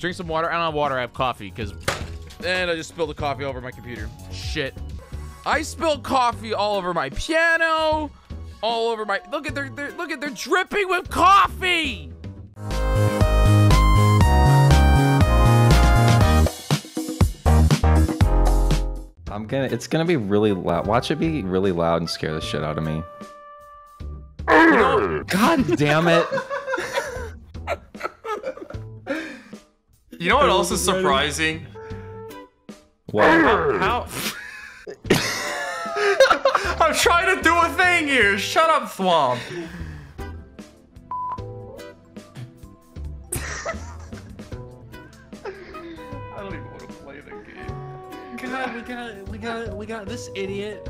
Drink some water. I don't have water. I have coffee because. And I just spilled the coffee over my computer. Shit. I spilled coffee all over my piano, all over my. Look at they're, they're look at they're dripping with coffee. I'm gonna. It's gonna be really loud. Watch it be really loud and scare the shit out of me. God damn it! You know what else is surprising? What? How? I'm trying to do a thing here. Shut up, Thwomp. I don't even want to play the game. God, we got, we got, we got this idiot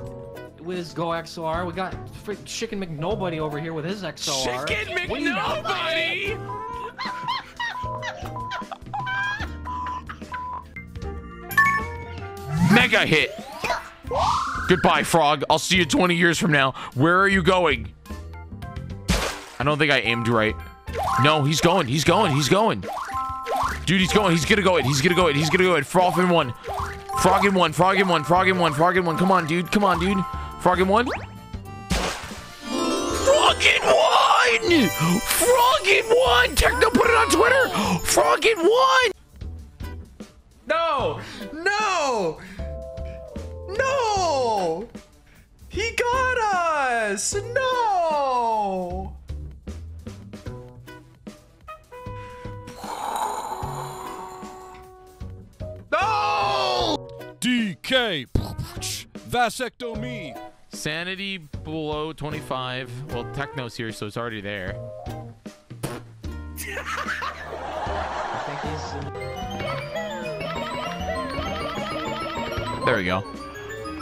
with his Go XLR. We got freak Chicken McNobody over here with his XLR. Chicken McNobody. Mega hit. Goodbye, frog. I'll see you 20 years from now. Where are you going? I don't think I aimed right. No, he's going. He's going. He's going. Dude, he's going. He's gonna go it. He's gonna go it. He's gonna go it. Frog in one. Frog in one. Frog in one. Frog in one. Frog in one. Come on, dude. Come on, dude. Frog in one. Frog in one. Frog in one. Techno put it on Twitter. Frog in one. No! No! No! He got us! No! No! DK vasectomy. Sanity below 25. Well, Techno's here, so it's already there. There we go.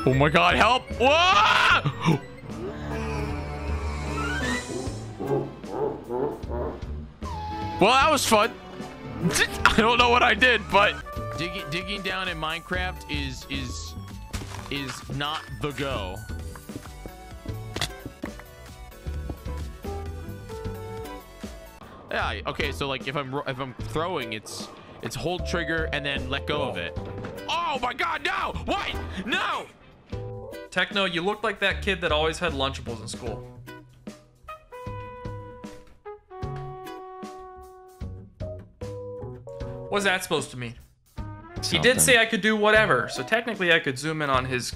Oh my god, help! Well, that was fun. I don't know what I did, but digging digging down in Minecraft is is is not the go. Yeah. Okay. So like, if I'm if I'm throwing, it's it's hold trigger and then let go of it. Oh my God! No! What? No! Techno, you look like that kid that always had Lunchables in school. What's that supposed to mean? He did say I could do whatever, so technically I could zoom in on his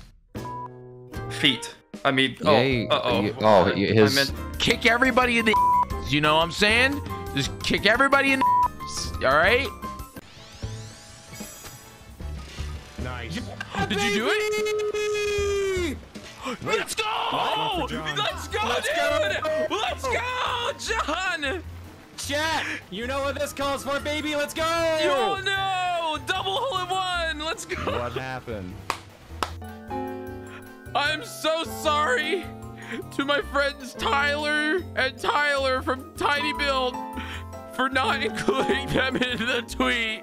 feet. I mean, oh, Yay. uh-oh. You- oh, his- I meant, Kick everybody in the. You know what I'm saying? Just kick everybody in the. All right. Nice. Did you do it? Let's go! Let's go, Let's dude! Let's go, John! Chat, you know what this calls for, baby? Let's go! Oh no! Double hole in one! Let's go! What happened? I'm so sorry to my friends Tyler and Tyler from Tiny Build for not including them in the tweet.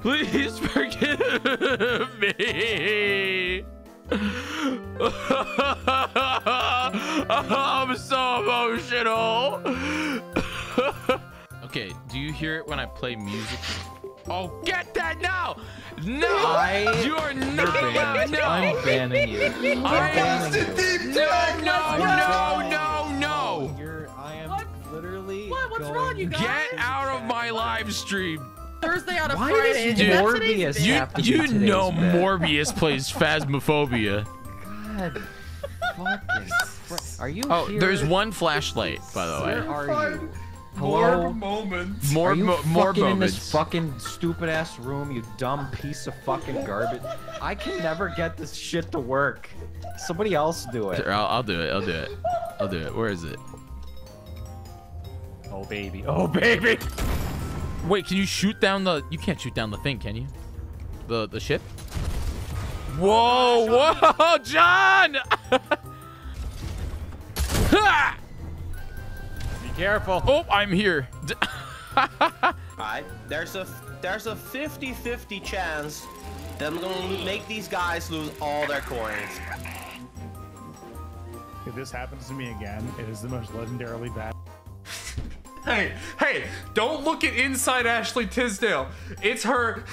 Please forgive me. I'm so emotional. okay, do you hear it when I play music? Oh, get that now! No! I- you are not. banned. No! I'm banning you. I'm I- banning you. No, no, no, no, no! You're, I am literally What? What's going- wrong, you guys? Get out of my live stream. Thursday on a Why Friday. does Is Morbius You, bit? have to be you know bet. Morbius plays Phasmophobia. God, Are you Oh, here? there's one flashlight, by the Where way. are you? more moments. More, Are you mo- more fucking in this fucking stupid ass room, you dumb piece of fucking garbage? I can never get this shit to work. Somebody else do it. I'll, I'll do it. I'll do it. I'll do it. Where is it? Oh baby. Oh baby. Wait, can you shoot down the? You can't shoot down the thing, can you? The the ship? Whoa, whoa, John! Be careful. oh, I'm here. D- Alright, there's a there's a 50-50 chance that I'm gonna make these guys lose all their coins. If this happens to me again, it is the most legendarily bad. Hey, hey, don't look at inside Ashley Tisdale. It's her.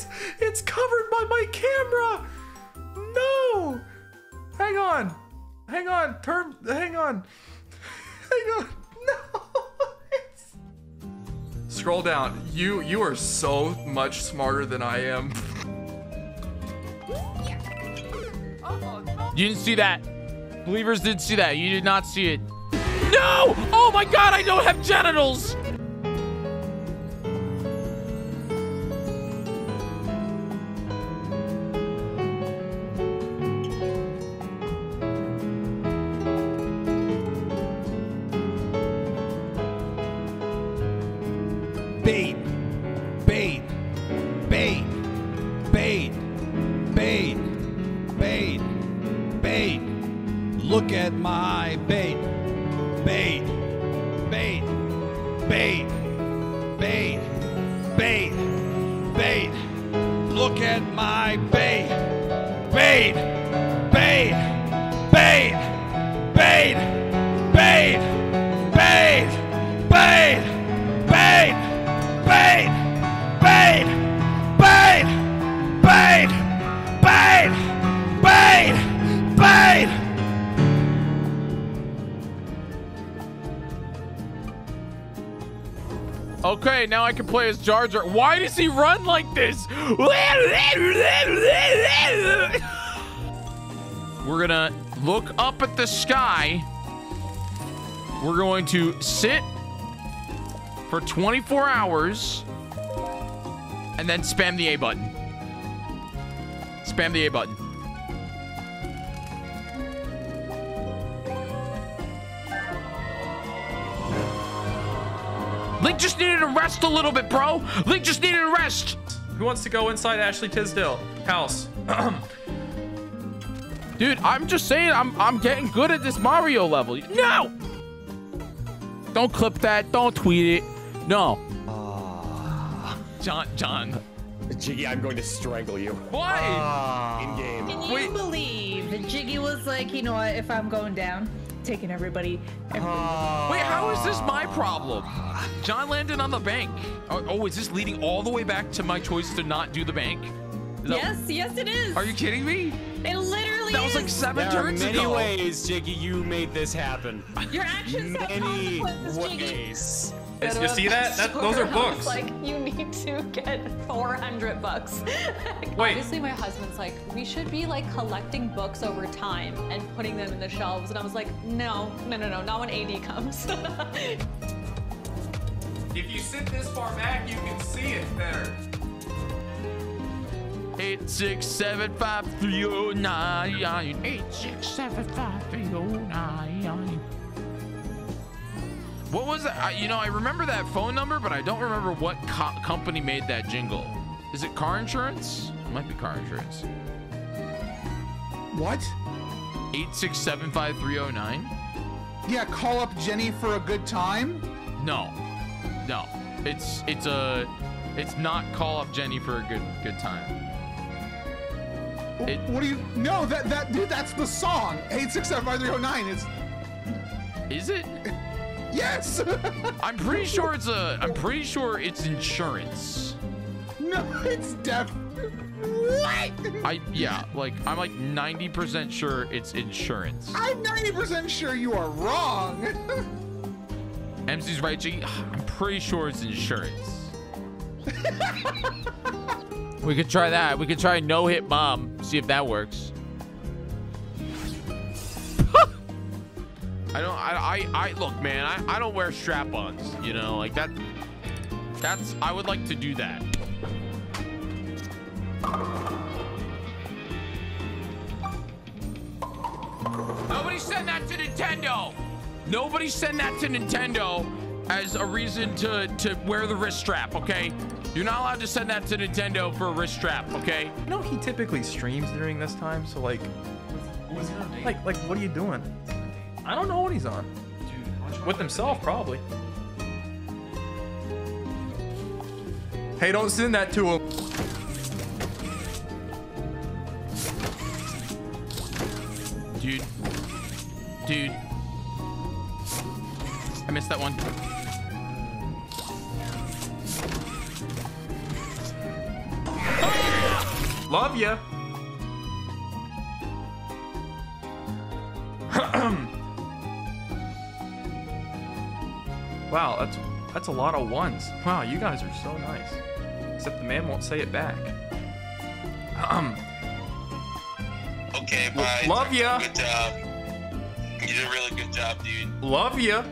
See it. It's covered by my camera. No. Hang on. Hang on. Turn. Hang on. Hang on. No. It's- Scroll down. You you are so much smarter than I am. You didn't see that. Believers didn't see that. You did not see it. No! Oh my god, I don't have genitals! Bait. Bait. Bait. Bait. Bait. Bait. Bait. Look at my bait. Bait. Bait. Bait. Bait. Bait. Bait. Look at my bait. Bait. Bait. Bait. Bait. Okay, now I can play as Jar Jar. Why does he run like this? We're gonna look up at the sky. We're going to sit for 24 hours and then spam the A button. Spam the A button. Link just needed to rest a little bit, bro. Link just needed to rest. Who wants to go inside Ashley Tisdale house? Dude, I'm just saying I'm I'm getting good at this Mario level. No! Don't clip that. Don't tweet it. No. John John. Jyggy, I'm going to strangle you. Why? Ah. In game. Can you believe that Jyggy was like, you know what, if I'm going down, taking everybody, everybody oh. Wait, how is this my problem? John Landon on the bank. Oh, oh, is this leading all the way back to my choice to not do the bank? That- Yes, yes it is. Are you kidding me? It literally That was like seven There are turns many ago. ways, Jyggy, you made this happen. Your actions have Many consequences, Jyggy. Ways. Is- you see that? That those are I was books. Like you need to get 400 bucks. Wait. Obviously, my husband's like, we should be like collecting books over time and putting them in the shelves. And I was like, no, no, no, no, not when AD comes. If you sit this far back, you can see it better. Eight six seven five three oh nine. Eight six seven five three oh nine. What was that? I, you know, I remember that phone number, but I don't remember what co- company made that jingle. Is it car insurance? It might be car insurance. What? Eight six seven five three oh nine. Yeah, call up Jenny for a good time. No, no. It's it's a it's not call up Jenny for a good good time. It- what do you? No, that that dude, that's the song. Eight six seven five three zero nine. It's Is it? Yes. I'm pretty sure it's a. I'm pretty sure it's insurance. no, it's def. What? I yeah, like I'm like 90% sure it's insurance. I'm ninety percent sure you are wrong. MC's right, G. I'm pretty sure it's insurance. we could try that. We could try no hit mom. See if that works. I don't. I. I. I look, man. I. I don't wear strap-ons. You know, like that. That's. I would like to do that. Nobody send that to Nintendo. Nobody send that to Nintendo as a reason to to wear the wrist strap. Okay, you're not allowed to send that to Nintendo for a wrist strap. Okay. You know he typically streams during this time, so like, like, like, what are you doing? I don't know what he's on. With himself, probably. Hey, don't send that to him. Dude. Dude. I missed that one. Love ya. wow, that's that's a lot of ones. Wow, you guys are so nice. Except the man won't say it back. Um, Okay, bye. love ya. Good job. You did a really good job, dude. love ya.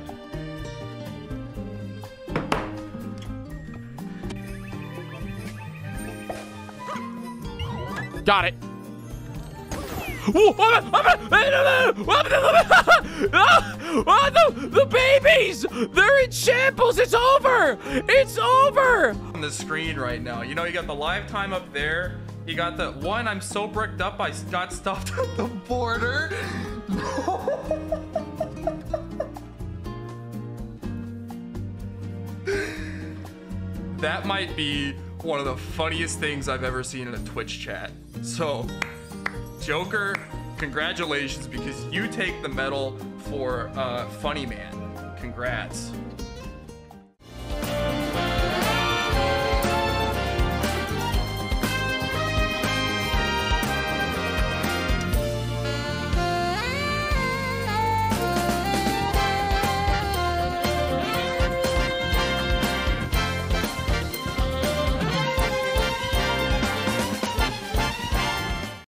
Got it. Ah, the, the babies! They're in shambles! It's over! It's over! On the screen right now. You know, you got the live time up there. You got the one. I'm so bricked up. I got stuffed at the border. that might be one of the funniest things I've ever seen in a Twitch chat. So, Joker, congratulations because you take the medal for uh, Funny Man. Congrats.